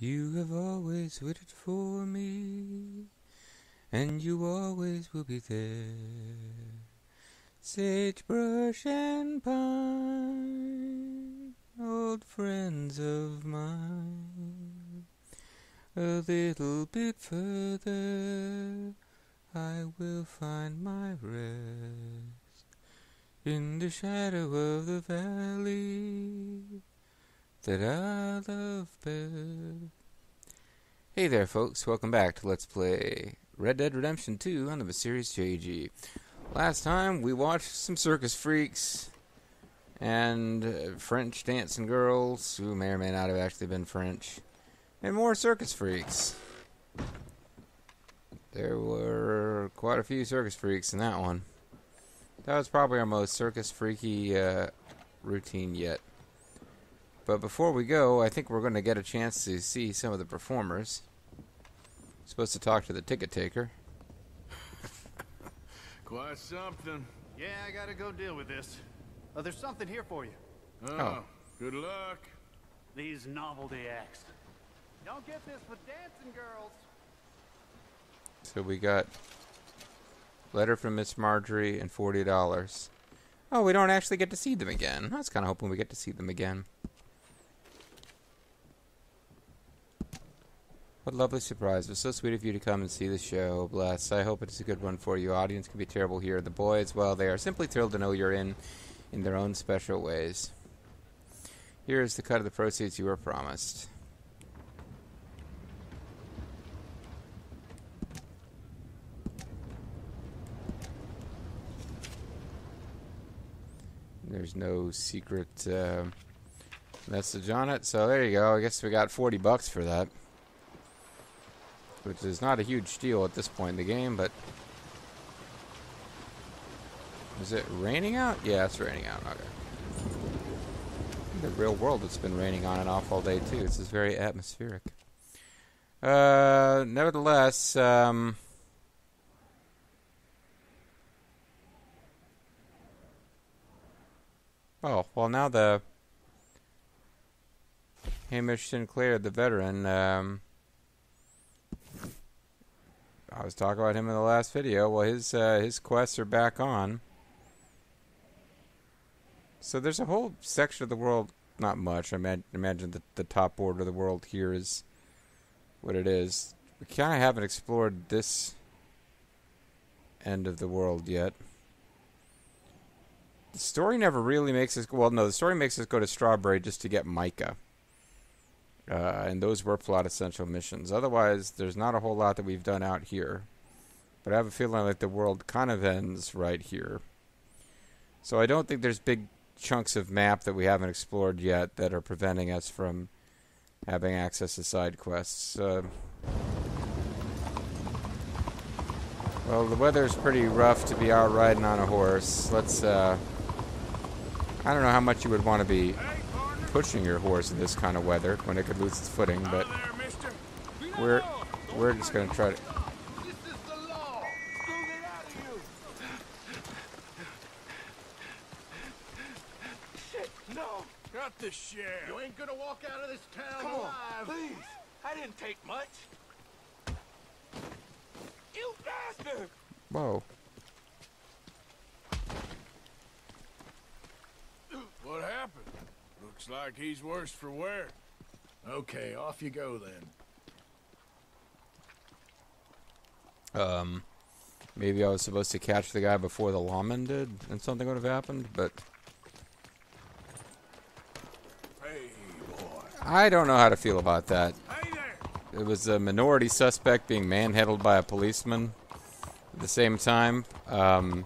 You have always waited for me, and you always will be there. Sagebrush and pine, old friends of mine. A little bit further, I will find my rest in the shadow of the valley that I love best. Hey there, folks. Welcome back to Let's Play Red Dead Redemption 2 on the Mysterious JG. Last time, we watched some circus freaks and uh, French dancing girls who may or may not have actually been French, and more circus freaks. There were quite a few circus freaks in that one. That was probably our most circus freaky uh, routine yet. But before we go, I think we're going to get a chance to see some of the performers. Supposed to talk to the ticket taker. Quite something. Yeah, I gotta go deal with this. Oh, there's something here for you. Oh, Oh. good luck. These novelty acts. Don't get this with dancing girls. So we got letter from Miss Marjorie and forty dollars. Oh, we don't actually get to see them again. I was kind of hoping we get to see them again. What lovely surprise. It was so sweet of you to come and see the show. Bless. I hope it's a good one for you. Audience can be terrible here. The boys, well, they are simply thrilled to know you're in in their own special ways. Here is the cut of the proceeds you were promised. There's no secret uh, message on it, so there you go. I guess we got 40 bucks for that. Which is not a huge deal at this point in the game, but. Is it raining out? Yeah, it's raining out. Okay. In the real world, it's been raining on and off all day, too. This is very atmospheric. Uh, nevertheless, um. Oh, well, now the Hamish Sinclair, the veteran, um, I was talking about him in the last video. Well, his uh, his quests are back on. So there's a whole section of the world, not much. I imagine, imagine that the top border of the world here is what it is. We kind of haven't explored this end of the world yet. The story never really makes us. Well, no, the story makes us go to Strawberry just to get Micah. Uh, and those were plot essential missions. Otherwise, there's not a whole lot that we've done out here. But I have a feeling like the world kind of ends right here. So I don't think there's big chunks of map that we haven't explored yet that are preventing us from having access to side quests. Uh, well, the weather's pretty rough to be out riding on a horse. Let's. Uh, I don't know how much you would want to be. Pushing your horse in this kind of weather when it could lose its footing, but we're we're just gonna try to. No. Got the sheriff. You ain't gonna walk out of this town Come on, alive. please. I didn't take much. You bastard! Whoa! What happened? Looks like he's worse for wear. Okay, off you go then. Um, maybe I was supposed to catch the guy before the lawman did, and something would have happened. But Hey, boy. I don't know how to feel about that. Hey. It was a minority suspect being manhandled by a policeman. At the same time, um,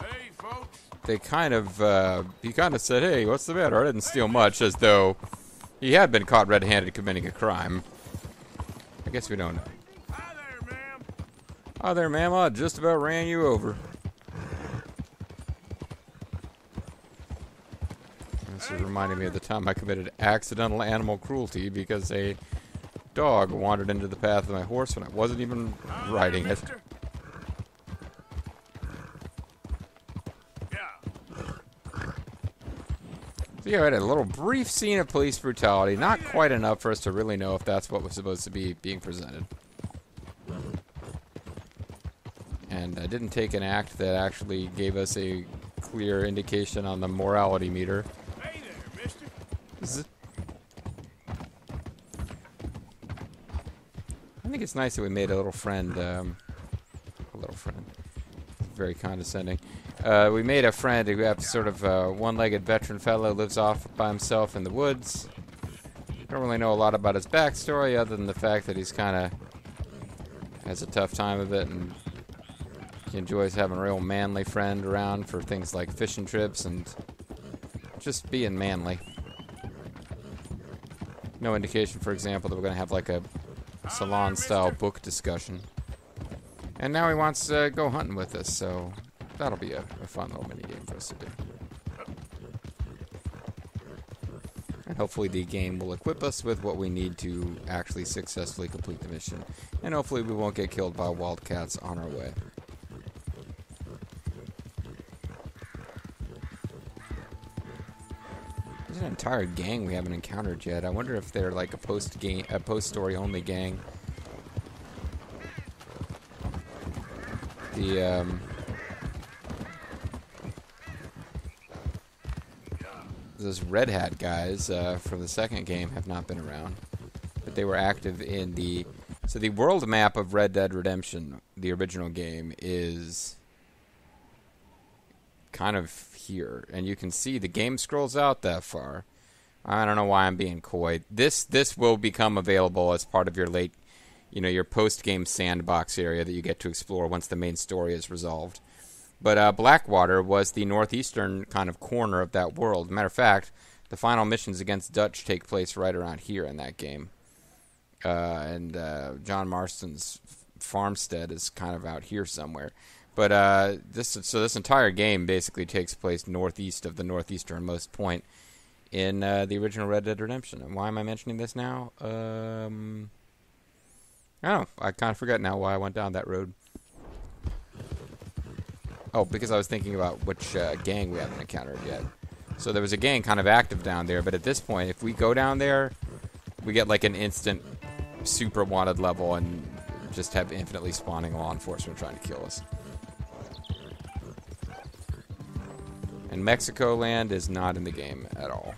Hey, folks. They kind of uh, he kind of said, "Hey, what's the matter? I didn't steal much," as though he had been caught red-handed committing a crime. I guess we don't know. Hi there, ma'am. Oh, there, ma'am. I just about ran you over. This is reminding me of the time I committed accidental animal cruelty because a dog wandered into the path of my horse when I wasn't even riding it. mister. Yeah. So Yeah, we had a little brief scene of police brutality. Not quite enough for us to really know if that's what was supposed to be being presented. And I didn't take an act that actually gave us a clear indication on the morality meter. Hey there, mister. Z- I think it's nice that we made a little friend. Um, a little friend. Very condescending. Uh, we made a friend who have sort of a one-legged veteran fellow lives off by himself in the woods. Don't really know a lot about his backstory other than the fact that he's kind of has a tough time of it and he enjoys having a real manly friend around for things like fishing trips and just being manly. No indication, for example, that we're going to have like a salon style book discussion. And now he wants to go hunting with us, so that'll be a, a fun little mini game for us to do. And hopefully, the game will equip us with what we need to actually successfully complete the mission. And hopefully, we won't get killed by wildcats on our way. There's an entire gang we haven't encountered yet. I wonder if they're like a post game, a post story only gang. The um, those Red Hat guys uh, from the second game have not been around, but they were active in the. So the world map of Red Dead Redemption, the original game, is kind of here, and you can see the game scrolls out that far. I don't know why I'm being coy. This this will become available as part of your late, you know, your post game sandbox area that you get to explore once the main story is resolved. But uh, Blackwater was the northeastern kind of corner of that world. Matter of fact, the final missions against Dutch take place right around here in that game. Uh, and uh, John Marston's farmstead is kind of out here somewhere. But uh, this so this entire game basically takes place northeast of the northeasternmost point in uh, the original Red Dead Redemption. And why am I mentioning this now? Um, oh, I kind of forgot now why I went down that road. Oh, because I was thinking about which uh, gang we haven't encountered yet. So there was a gang kind of active down there, but at this point, if we go down there, we get like an instant super wanted level and just have infinitely spawning law enforcement trying to kill us. And Mexico land is not in the game at all.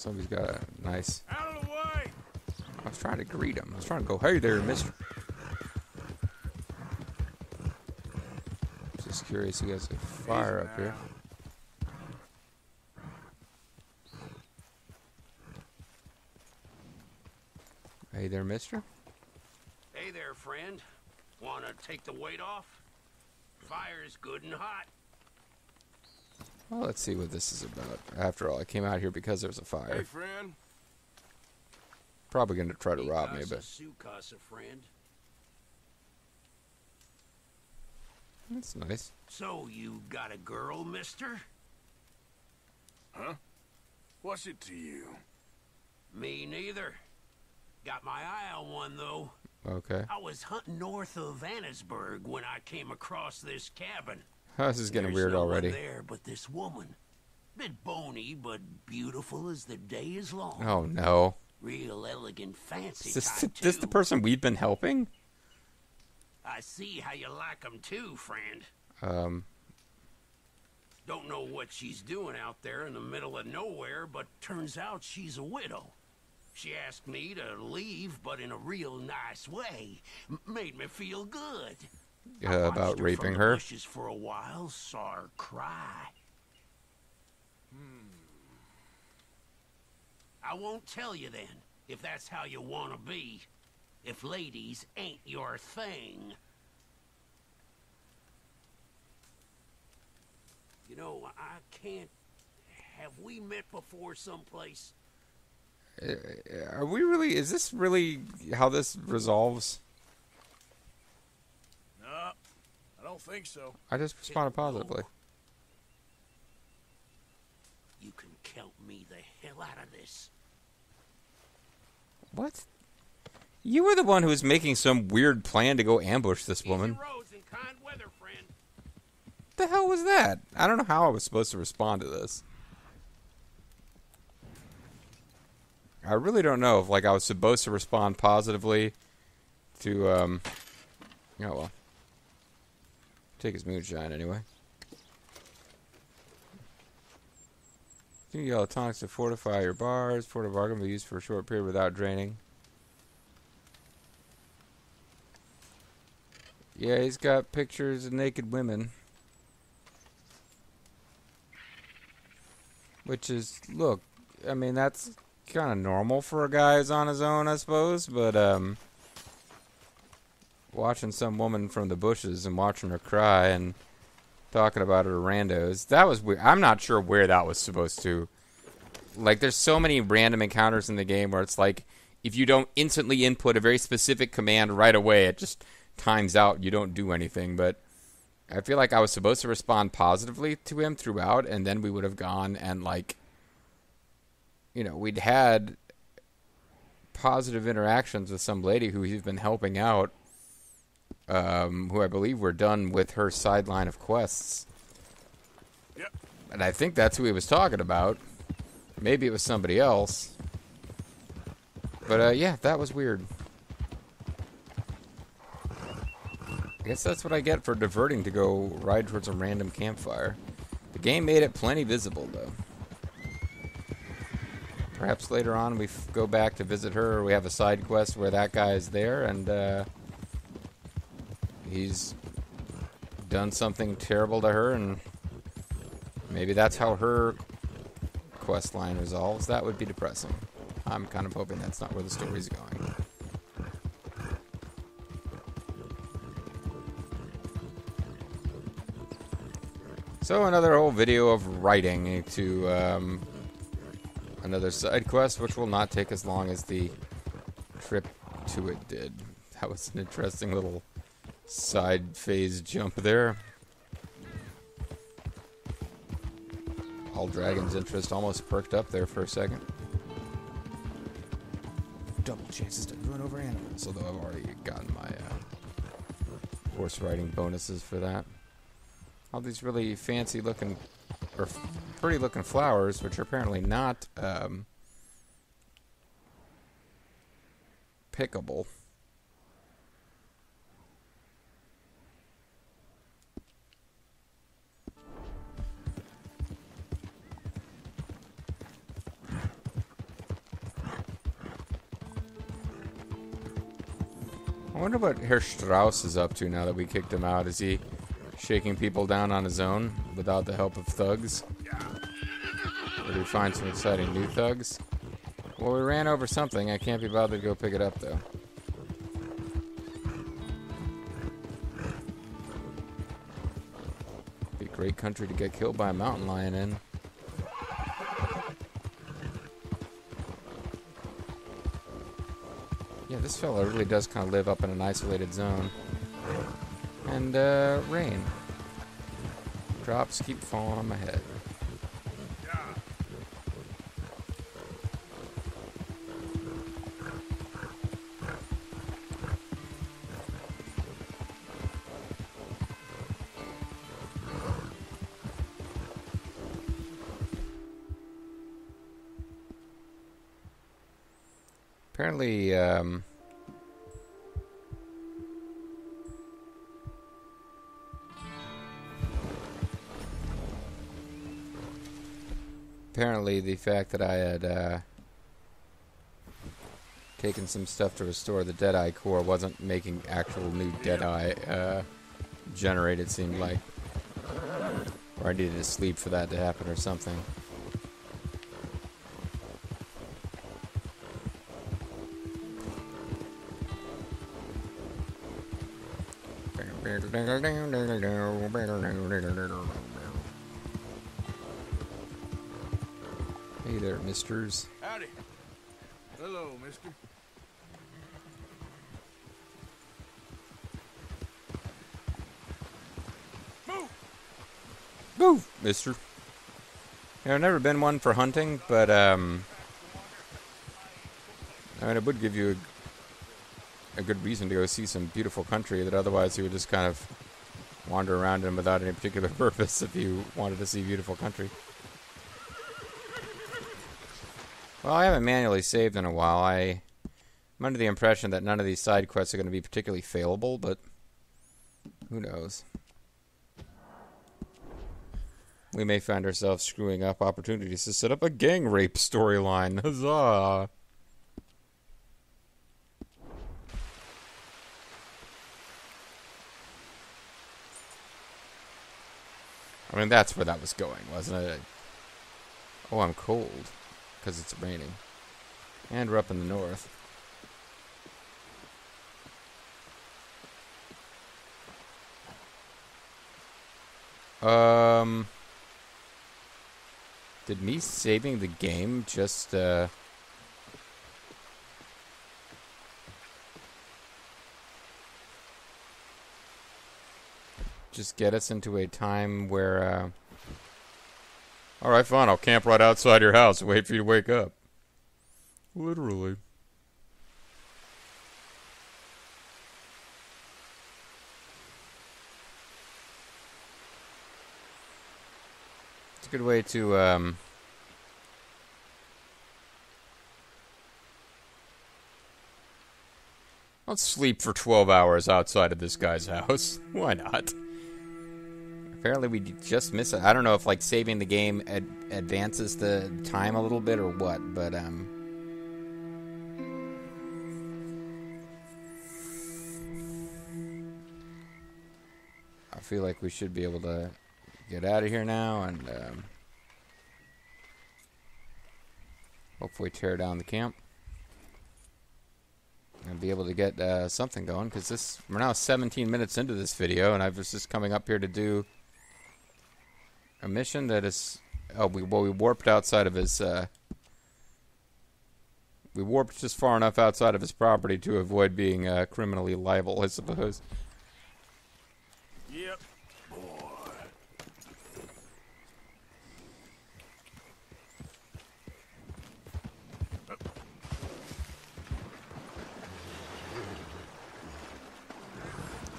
Somebody's got a nice. Out of the way! I was trying to greet him. I was trying to go, hey there, mister. Just curious, you guys have fire up here. Hey there, mister. Hey there, friend. Wanna take the weight off? Fire's good and hot. Well, let's see what this is about. After all, I came out here because there's a fire. Hey, fire. friend. Probably gonna try to rob me, but Su casa, friend. that's nice. So you got a girl, mister? Huh? What's it to you? Me neither. Got my eye on one, though. Okay. I was hunting north of Annesburg when I came across this cabin. This is getting There's weird no already. there but this woman. Bit bony, but beautiful as the day is long. Oh no. Real elegant, fancy Is this, type, this the person we've been helping? I see how you like 'em too, friend. Um, Don't know what she's doing out there in the middle of nowhere, but turns out she's a widow. She asked me to leave, but in a real nice way. M- made me feel good. Uh, about her raping her. for a while, saw her cry. I won't tell you then, if that's how you want to be. If ladies ain't your thing. You know, I can't. Have we met before someplace? Uh, Are we really? Is this really how this resolves? No, I don't think so. I just responded positively. You can count me the hell out of this. What? You were the one who was making some weird plan to go ambush this woman. Easy roads and kind weather, the hell was that? I don't know how I was supposed to respond to this. I really don't know if like I was supposed to respond positively to um oh well. Take his moonshine anyway. You can tonics to fortify your bars. Fortify can be used for a short period without draining. Yeah, he's got pictures of naked women. Which is, look, I mean, that's kind of normal for a guy who's on his own, I suppose, but, um, watching some woman from the bushes and watching her cry and talking about her randos, that was weird. I'm not sure where that was supposed to. Like, there's so many random encounters in the game where it's like, if you don't instantly input a very specific command right away, it just times out. You don't do anything, but I feel like I was supposed to respond positively to him throughout, and then we would have gone and like, you know, we'd had positive interactions with some lady who he's been helping out, um, who I believe were done with her sideline of quests. Yep. And I think that's who he was talking about. Maybe it was somebody else. But uh, yeah, that was weird. I guess that's what I get for diverting to go ride towards a random campfire. The game made it plenty visible, though. Perhaps later on we f- go back to visit her, or we have a side quest where that guy is there and uh, he's done something terrible to her, and maybe that's how her quest line resolves. That would be depressing. I'm kind of hoping that's not where the story's going. So another whole video of writing to um, another side quest, which will not take as long as the trip to it did. That was an interesting little side phase jump there. All Dragon's interest almost perked up there for a second. Double chances to run over animals, although I've already gotten my uh, horse riding bonuses for that all these really fancy looking or f- pretty looking flowers, which are apparently not um, pickable. I wonder what Herr Strauss is up to now that we kicked him out. Is he shaking people down on his own without the help of thugs? Or did we find some exciting new thugs? Well, we ran over something. I can't be bothered to go pick it up, though. Be a great country to get killed by a mountain lion in. Yeah, this fella really does kind of live up in an isolated zone. And, uh, rain. Drops keep falling on my head. Apparently, um, apparently the fact that I had uh, taken some stuff to restore the Deadeye core wasn't making actual new Deadeye uh, generate, it seemed like. Or I needed to sleep for that to happen or something. Hey there, misters. Howdy. Hello, mister. Move! Move, mister. Yeah, I've never been one for hunting, but, um... I mean, it would give you a good reason to go see some beautiful country that otherwise he would just kind of wander around in without any particular purpose if you wanted to see beautiful country. Well, I haven't manually saved in a while. I, I'm under the impression that none of these side quests are going to be particularly failable, but who knows? We may find ourselves screwing up opportunities to set up a gang rape storyline. Huzzah! Mean, that's where that was going, wasn't it? Oh, I'm cold. Because it's raining. And we're up in the north. Um... Did me saving the game just, uh... Just get us into a time where, uh... Alright, fine, I'll camp right outside your house and wait for you to wake up. Literally. It's a good way to, um... Let's sleep for 12 hours outside of this guy's house. Why not? Apparently we just miss it. I don't know if like saving the game ad- advances the time a little bit or what, but um I feel like we should be able to get out of here now and um, hopefully tear down the camp and be able to get uh, something going because this we're now 17 minutes into this video and I was just coming up here to do a mission that is oh we well we warped outside of his uh, we warped just far enough outside of his property to avoid being uh, criminally liable I suppose. Yep. Boy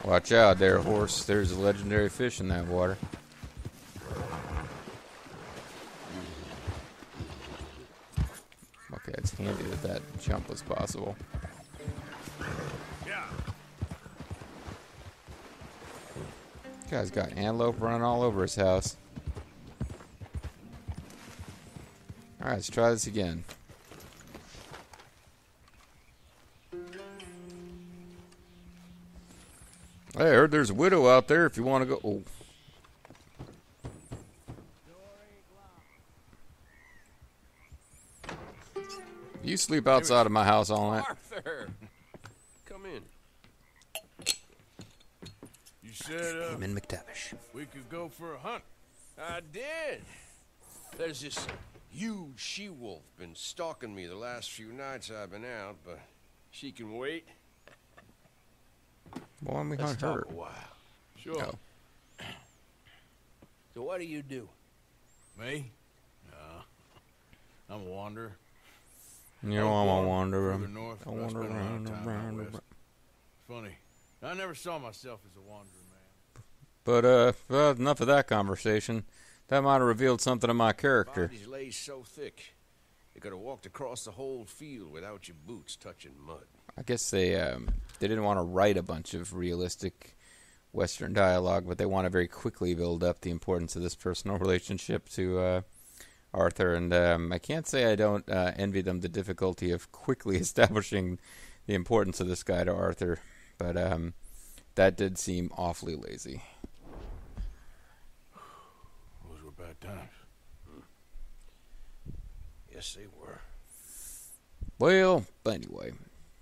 Watch out there horse. There's a legendary fish in that water okay it's handy that that jump was possible Yeah. guy's got antelope running all over his house alright let's try this again I heard there's a widow out there if you want to go. Oh. Sleep outside of my house all night. Arthur! Come in. You said uh, I'm in McTavish. we could go for a hunt. I did. There's this huge she-wolf been stalking me the last few nights I've been out, but she can wait. Why don't we Let's hunt talk her? a while. Sure. So what do you do? Me? Uh, I'm a wanderer. You know, I'm a wanderer. north, I wander spent a lot of around, around, around. Funny. I never saw myself as a wanderer, man. But, uh, well, enough of that conversation. That might have revealed something of my character. Bodies lay so thick. You could have walked across the whole field without your boots touching mud. I guess they um, they didn't want to write a bunch of realistic Western dialogue, but they want to very quickly build up the importance of this personal relationship to uh, Arthur. And um, I can't say I don't uh, envy them the difficulty of quickly establishing the importance of this guy to Arthur, but um, that did seem awfully lazy. Those were bad times. Yes, they were. Well, but anyway,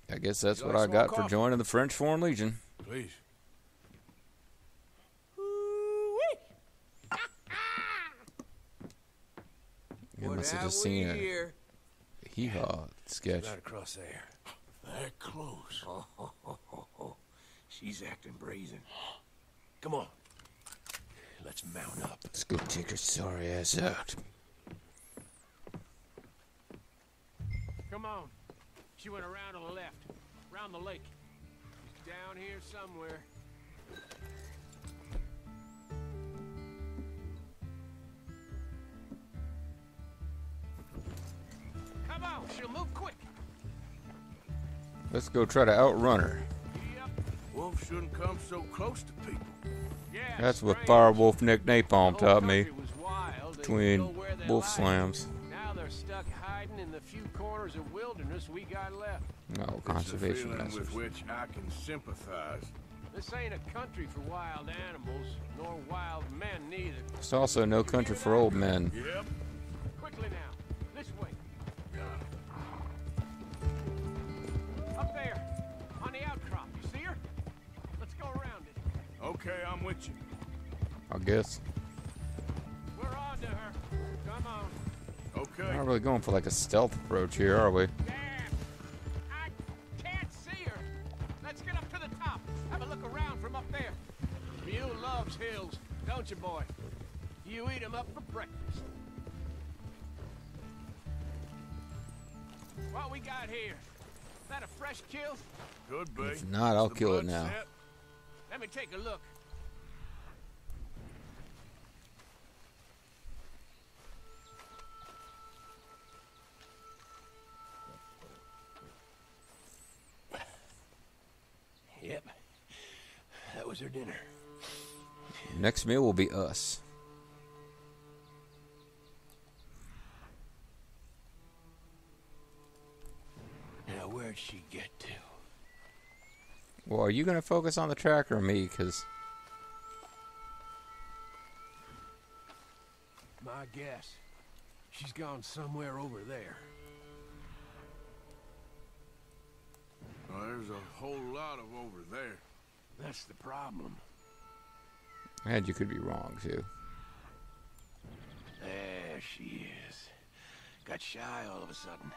I guess that's what I got more for joining the French Foreign Legion. Please. You What must have have just we seen a here? hee haw sketch. Right across there. That close. She's acting brazen. Come on. Let's mount up. Let's go take her sorry ass out. Come on. She went around to the left, around the lake. She's down here somewhere. She'll move quick. Let's go try to outrun her. Yep. Wolves shouldn't come so close to people. Yeah. That's what strange. Firewolf Nick Napalm taught me wild. Between go where they wolf like. slams. Now they're stuck hiding in the few corners of wilderness we got left. No, It's conservation feeling measures. with which I can sympathize. This ain't a country for wild animals, nor wild men neither. It's also no country for old men. Yep. Guess. We're on to her. Come on. Okay. We're not really going for like a stealth approach here, are we? Damn! I can't see her. Let's get up to the top. Have a look around from up there. Mule loves hills, don't you, boy? You eat 'em up for breakfast. What we got here? Is that a fresh kill? Could be. If not, I'll kill it now. set? Let me take a look. Next meal will be us. Now, where'd she get to? Well, are you going to focus on the tracker or me? Because My guess. She's gone somewhere over there. Well, there's a whole lot of over there. That's the problem. And you could be wrong too. There she is. Got shy all of a sudden.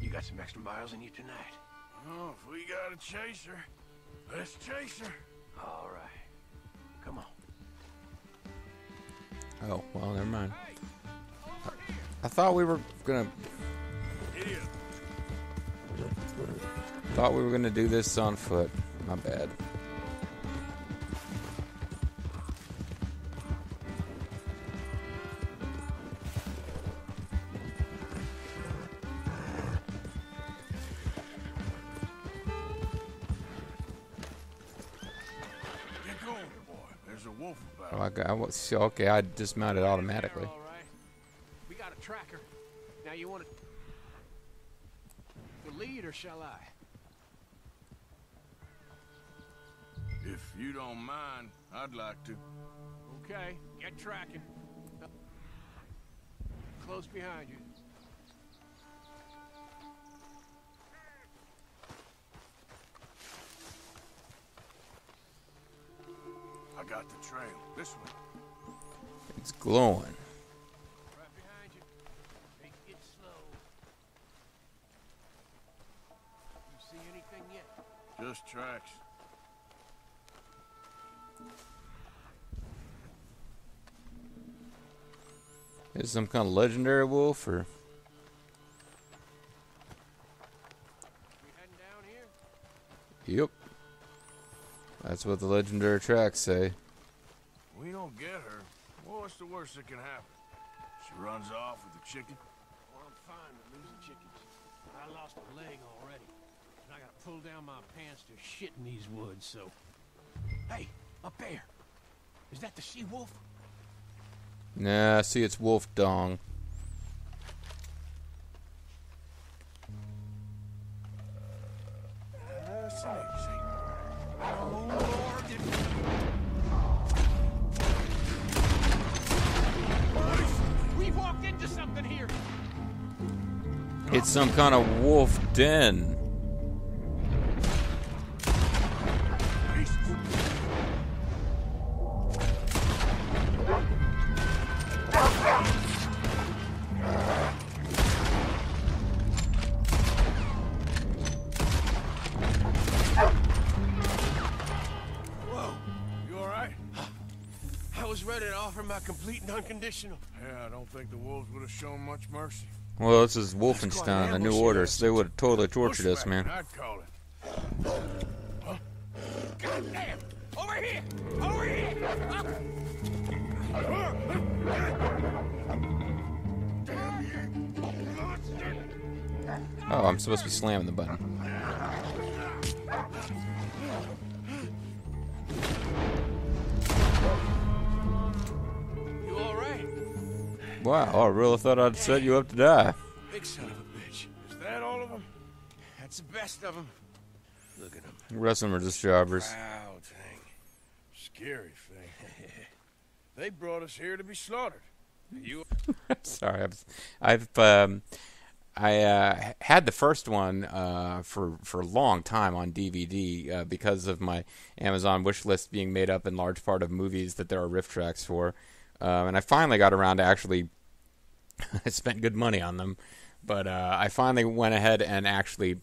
You got some extra miles in you tonight. Oh, if we gotta chase her, let's chase her. All right. Come on. Oh, well, never mind. Hey! Over here! I thought we were gonna Here. thought we were gonna do this on foot. My bad. Wolf about. Oh, I got, I was, okay, I dismounted automatically. There, all right. We got a tracker. Now you want to the lead, or shall I? If you don't mind, I'd like to. Okay, get tracking. Close behind you. Trail. This way. It's glowing. Right behind you. Take it slow. You see anything yet? Just tracks. Is some kind of legendary wolf or? We heading down here? Yep. That's what the legendary tracks say. We don't get her. Well, what's the worst that can happen? She runs off with the chicken. Well, I'm fine with losing chickens. I lost a leg already. And I gotta pull down my pants to shit in these woods, so. Hey, up there. Is that the she wolf? Nah, see, it's wolf dong. Some kind of wolf den. Whoa. You all right? I was ready to offer my complete and unconditional. Yeah, I don't think the wolves would have shown much mercy. Well, this is Wolfenstein, the New Order, so they would have totally tortured us, man. I'd call it. God damn! Over here! Over here! Oh, I'm supposed to be slamming the button. Wow, I really thought I'd set you up to die. Big son of a bitch. Is that all of them? That's the best of them. Look at them. The rest of them are just jobbers. Proud thing. Scary thing. they brought us here to be slaughtered. You Sorry, I've, I've um, I uh, had the first one uh, for for a long time on DVD uh, because of my Amazon wish list being made up in large part of movies that there are RiffTrax for, um, and I finally got around to actually. I spent good money on them, but uh, I finally went ahead and actually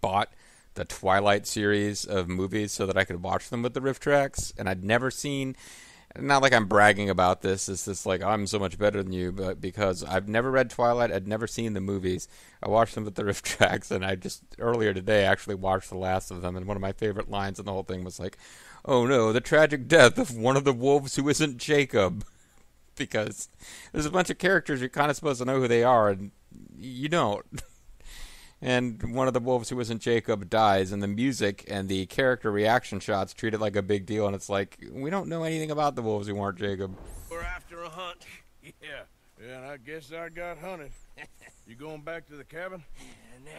bought the Twilight series of movies so that I could watch them with the RiffTrax, and I'd never seen not like I'm bragging about this. It's just like I'm so much better than you, but because I've never read Twilight, I'd never seen the movies. I watched them with the RiffTrax, and I just earlier today actually watched the last of them. And one of my favorite lines in the whole thing was like, "Oh no, the tragic death of one of the wolves who isn't Jacob," because there's a bunch of characters you're kind of supposed to know who they are, and you don't. and one of the wolves who isn't Jacob dies, and the music and the character reaction shots treat it like a big deal, and it's like we don't know anything about the wolves who weren't Jacob. We're after a hunt. Yeah. Yeah, and I guess I got hunted. you going back to the cabin? Nah,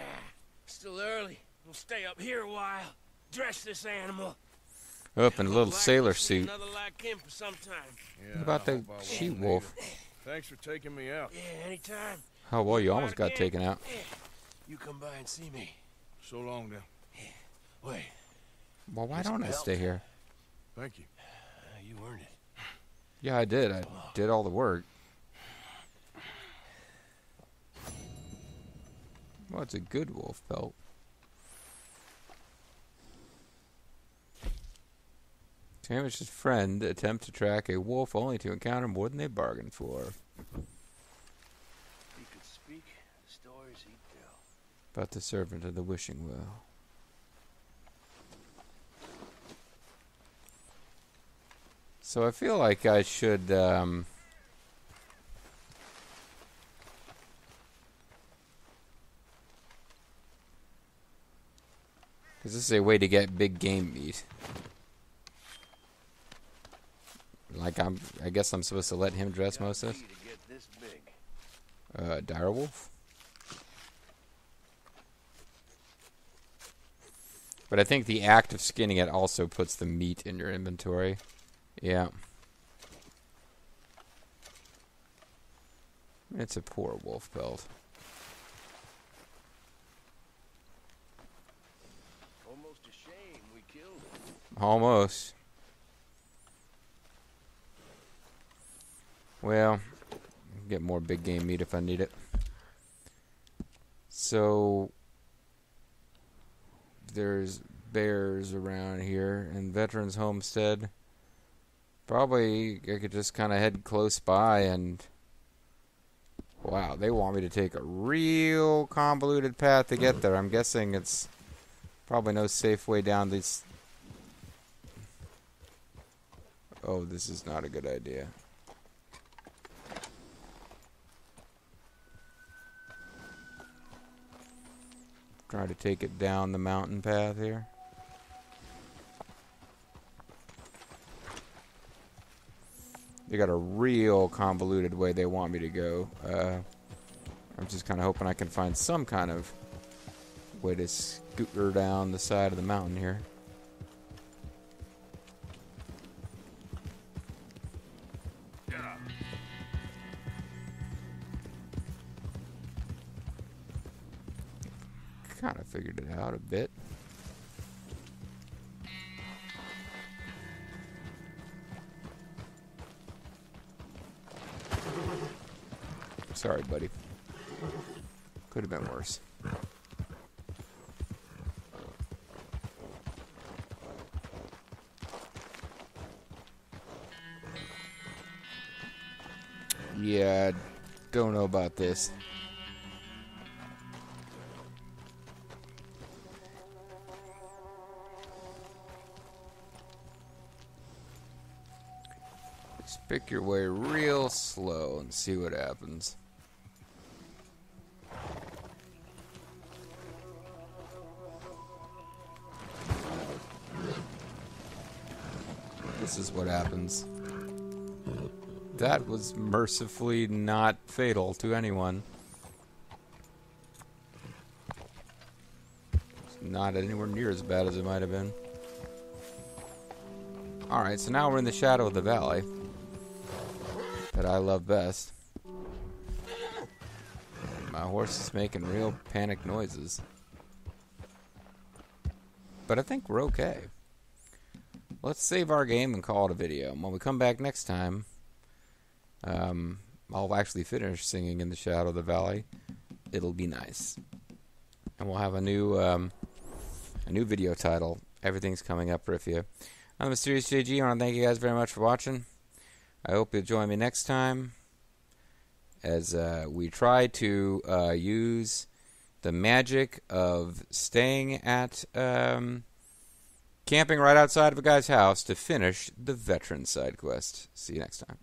still early. We'll stay up here a while. Dress this animal. Up in a little Like sailor suit. Like him for some time. Yeah, What about I the hope she wolf? Thanks for taking me out. Yeah, anytime. Oh well, you almost got taken out. You come by and see me. So long then. Wait, Well, why don't I stay here? Thank you. uh, you earned it. Yeah, I did. I did all the work. Well, it's a good wolf pelt. Hamish's friend attempt to track a wolf only to encounter more than they bargained for. He could speak the stories he'd tell. About the servant of the wishing well. So I feel like I should um, Because this is a way to get big game meat. Like I'm, I guess I'm supposed to let him dress most of this. Key to get this big. Uh, direwolf. But I think the act of skinning it also puts the meat in your inventory. Yeah. It's a poor wolf pelt. Almost a shame we killed him. Almost. Well, get more big game meat if I need it. So there's bears around here in Veterans Homestead. Probably I could just kind of head close by and wow, they want me to take a real convoluted path to get there. I'm guessing it's probably no safe way down these Oh, this is not a good idea. Try to take it down the mountain path here. They got a real convoluted way they want me to go. Uh, I'm just kind of hoping I can find some kind of way to scooter down the side of the mountain here. Kind of figured it out a bit. Sorry, buddy. Could have been worse. Yeah, don't know about this. Pick your way real slow and see what happens. This is what happens. That was mercifully not fatal to anyone. It's not anywhere near as bad as it might have been. Alright, so now we're in the shadow of the valley. That I love best. My horse is making real panic noises. But I think we're okay. Let's save our game and call it a video. And when we come back next time, um, I'll actually finish singing in the shadow of the valley. It'll be nice, and we'll have a new um, a new video title. Everything's coming up for you. I'm Mysterious JG. I want to thank you guys very much for watching. I hope you'll join me next time as uh, we try to uh, use the magic of staying at um, camping right outside of a guy's house to finish the veteran side quest. See you next time.